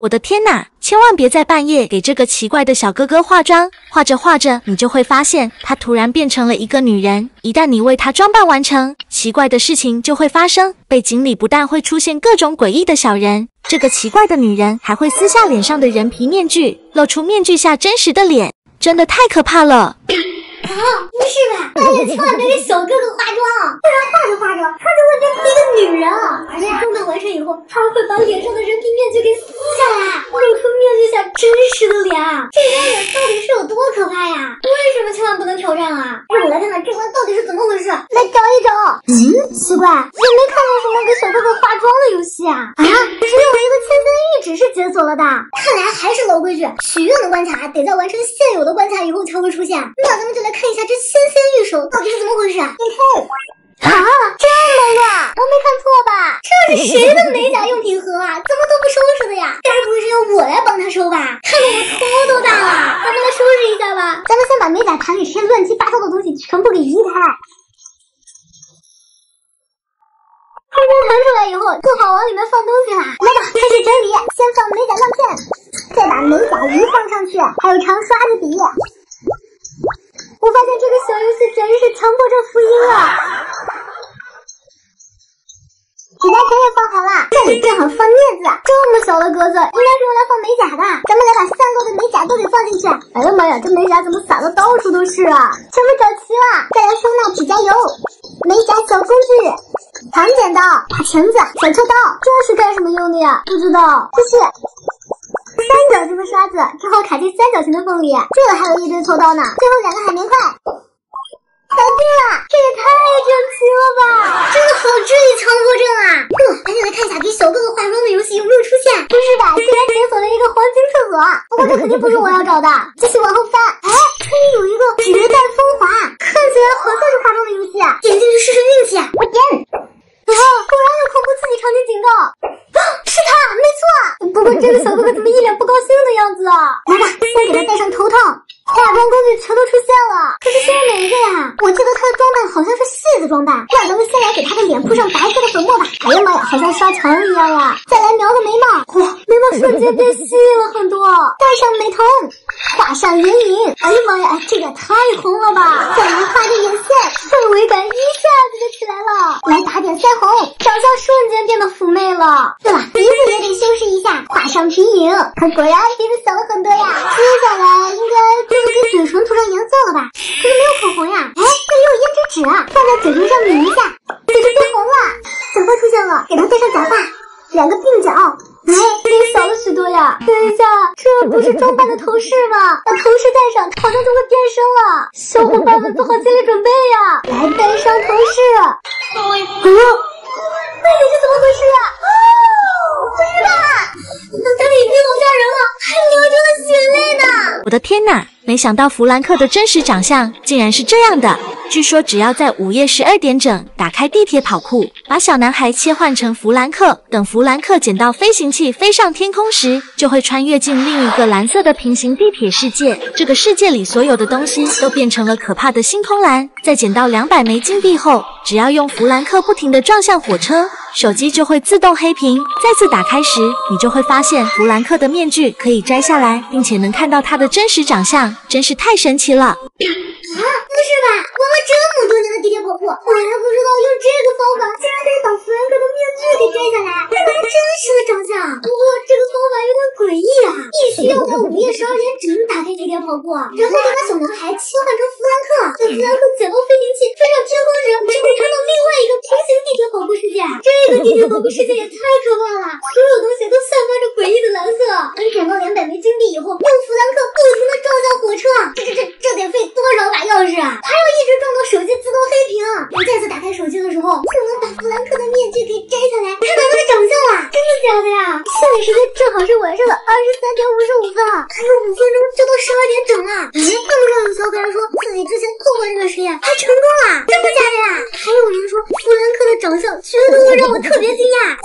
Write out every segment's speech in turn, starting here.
我的天哪！千万别在半夜给这个奇怪的小哥哥化妆，画着画着，你就会发现他突然变成了一个女人。一旦你为他装扮完成，奇怪的事情就会发生。背景里不但会出现各种诡异的小人，这个奇怪的女人还会撕下脸上的人皮面具，露出面具下真实的脸，真的太可怕了。啊，不是吧？半夜千万别给小哥哥化妆，不然化着化妆，他就会变成一个女人。而且装扮完成以后，他会把脸上的人皮面具给撕下来，露出面具下真实的脸。这张脸到底是有多可怕呀？为什么千万不能挑战啊？让我来看看这关到底是怎么回事，来找一找。嗯，奇怪，也没看到什么给小哥哥化妆的游戏啊。啊，只有一个千森玉指是解锁了的。看来还是老规矩，许愿的关卡得在完成现有的关卡以后才会出现。那咱们就来。看一下这纤纤玉手到底是怎么回事？你看，啊，这么乱，我没看错吧？这是谁的美甲用品盒啊？怎么都不收拾的呀？该不会是要我来帮他收吧？看得我头都大了，咱们来收拾一下吧。咱们先把美甲盘里这些乱七八糟的东西全部给移开。开关弹出来以后，就好往里面放东西啦。来吧，开始整理。先放美甲亮片，再把美甲仪放上去，还有长刷子笔。我发现这个小游戏简直是强迫症福音啊！指甲钳也放好了，这里正好放镊子。这么小的格子，应该是用来放美甲的。咱们来把散落的美甲都给放进去。哎呀妈呀，这美甲怎么撒的到处都是啊？全部找齐了，再来收纳指甲油、美甲小工具、长剪刀、大钳子、小锉刀。这是干什么用的呀？不知道。继续。三角形的刷子正好卡进三角形的缝里，这还有一堆锉刀呢。最后两个海绵块，搞定了！这也太整齐了吧！真的好治愈强迫症啊！嗯，赶紧来看一下给小哥哥化妆的游戏有没有出现。不是吧？竟然解锁了不过这肯定不是我要找的。继续往后翻，哎，这里有一个绝代风华，看起来好像是化妆的游戏，点进去试试运气。我点。啊，果然有恐怖刺激场景警告。是他，没错。不过这个小哥哥怎么一脸不高兴的样子啊？来吧，先给他戴上头套。化妆工具全都出现了，可是是哪一个呀？我记得她的装扮好像是戏子装扮。那咱们先来给她的脸铺上白色的粉末吧。哎呀妈呀，好像刷墙一样呀！再来描个眉毛，哇，眉毛瞬间变细了很多。戴上美瞳，画上眼影。哎呀妈呀，这也太红了吧！再来画个眼线，氛围感一下子就起来了。来打点腮红，长相瞬间变得妩媚了。对了，鼻子也得修饰一下，画上鼻影。果然鼻子小了很多呀。接下来应该。给嘴唇涂上颜色了吧？可是没有口红呀。哎，这里有胭脂纸啊，放在嘴唇上抿一下，嘴唇变红了。假发出现了，给它戴上假发，两个鬓角。哎，脸小了许多呀。等一下，这不是装扮的头饰吗？把头饰戴上，好像就会变身了。小伙伴们做好心理准备呀，来戴上头饰。哎呦，那这是怎么回事啊？不是吧？他的眼睛好吓人了，还流出了血泪呢。我的天哪！没想到弗兰克的真实长相竟然是这样的。据说只要在午夜十二点整打开地铁跑酷，把小男孩切换成弗兰克，等弗兰克捡到飞行器飞上天空时，就会穿越进另一个蓝色的平行地铁世界。这个世界里所有的东西都变成了可怕的星空蓝。在捡到两百枚金币后，只要用弗兰克不停地撞向火车，手机就会自动黑屏。再次打开时，你就会发现弗兰克的面具可以摘下来，并且能看到他的真实长相。真是太神奇了！啊，不是吧？玩了这么多年的地铁跑酷，我还不知道用这个方法竟然可以把弗兰克的面具给摘下来，看到真实的长相。不过这个方法有点诡异啊，必须要在午夜十二点整打开地铁跑酷，然后再把小男孩切换成弗兰克，在弗兰克捡到飞行器飞上天空时，看到另外一个平行地铁跑酷世界。这个地铁跑酷世界也太可怕了，所有东西都散发着诡异的蓝色。等捡到两百枚金币以后，用弗兰克不停的撞向火车，这这这这得费多少把钥匙啊？还要一直撞到手机自动黑屏。我再次打开手机的时候，就能把弗兰克的面具给摘下来，看到他的长相了。真的假的呀？现在时间正好是晚上的二十三点五十五分，还有五分钟就到十二点整了。哎，那么少有小可爱说自己之前做过这个实验，还成功了，真的假的呀？长相绝对会让我特别惊讶。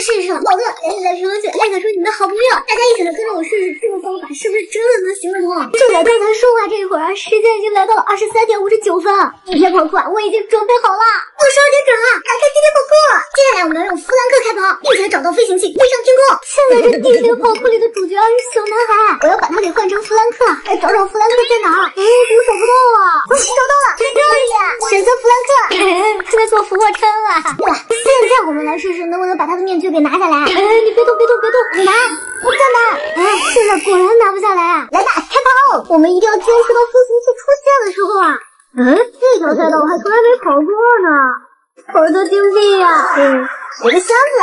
试试了。好的，赶紧在评论区艾特出你的好朋友，大家一起来跟着我试试这个方法是不是真的能行得通。就在刚才说话这一会儿，时间已经来到了二十三点五十九分。地铁跑酷，我已经准备好了，我十二点整了，打开地铁跑酷。接下来我们要用弗兰克开跑，并且找到飞行器飞上天空，现在这地铁跑酷里的主角是小男孩，我要把他给换成弗兰克，来找找弗兰克在哪儿？哎，怎么找不到啊？我找到了，在这里，选择弗兰克，他在做俯卧撑了。对了，现在我们来试试能不能把他的面具给拿下来。哎，你别动，别动，别动，我拿，我再拿。哎，现在果然拿不下来啊！来吧，开跑！我们一定要坚持到飞行器出现的时候啊！嗯，这条赛道我还从来没跑过呢，好多金币呀！嗯，有个箱子，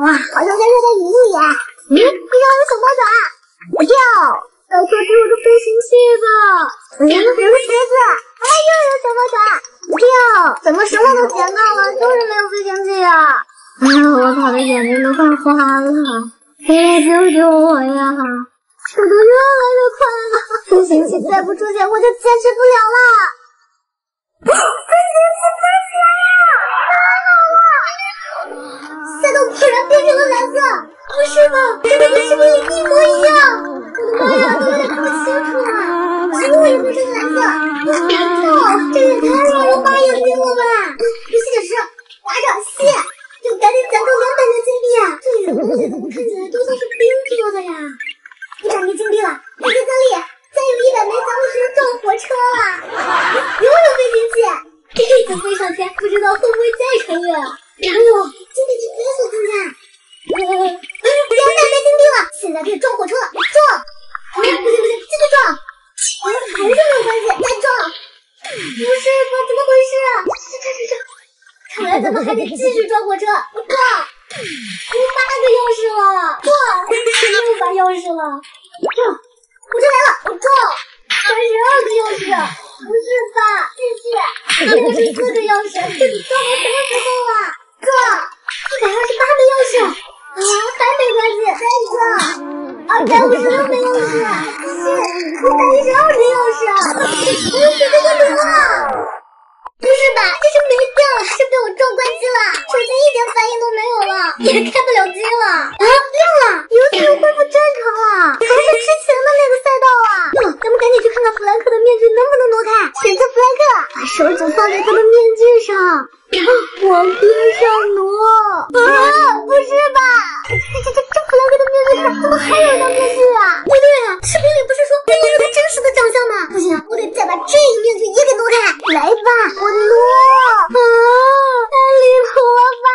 哇，好像在热带雨林里。嗯，地上有小猫爪，我跳，要做出我的飞行器吧。嗯，有个鞋子，哎，又有小猫爪，我跳，怎么什么都捡到了，就是没有飞行器啊！哎呀，我跑的眼睛都快花了，谁来救救我呀？速度越来越快了，飞行器再不出现，我就坚持不了了。飞行器飞起来呀！太好了！赛道突然变成了蓝色，不是吧？跟那个视频里一模一样！金币了，感谢奖励。再有一百枚，咱们是撞火车了！又有飞行器，这次飞上天，不知道会不会再穿越？哎呦，金币值飞速增加，两百枚金币了，现在可以撞火车了，撞！不行不行，继续撞！还是没有关系，再撞！不是吧？怎么回事啊？这这这这，看来咱们还得继续撞火车，撞！有八个钥匙了，撞！六把钥匙了，撞！火车来了，我撞！三十二个钥匙，不是吧？继续，三十四个钥匙，这比撞到什么时候啊？撞！一百二十八个钥匙，啊，还没关系，再撞！二百五十六个钥匙，继续，五百一十二个钥匙，我的血都没了！这是没电了，还是被我撞关机了？手机一点反应都没有了，也开不了机了。啊，亮了，游戏又恢复正常了，还是之前的那个赛道啊！哟，咱们赶紧去看看弗兰克的面具能不能挪开。选择弗兰克，把手指放在他的面具上，往边上挪。啊，不是吧？这这这这弗兰克的面具上怎么还有一张面具啊？不对啊，视频里不是说这就是他真实的长相吗？不行，我得再把这一面具也给挪开。来吧。我挪啊！太离谱了吧！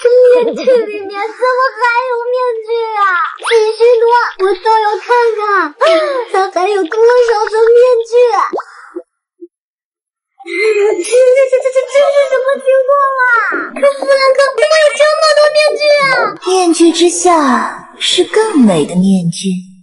这面具里面怎么还有面具啊？继续挪，我倒要看看，他还有多少层面具？这这这这这这是什么情况啊？可弗兰克怎么有这么多面具啊？面具之下是更美的面具。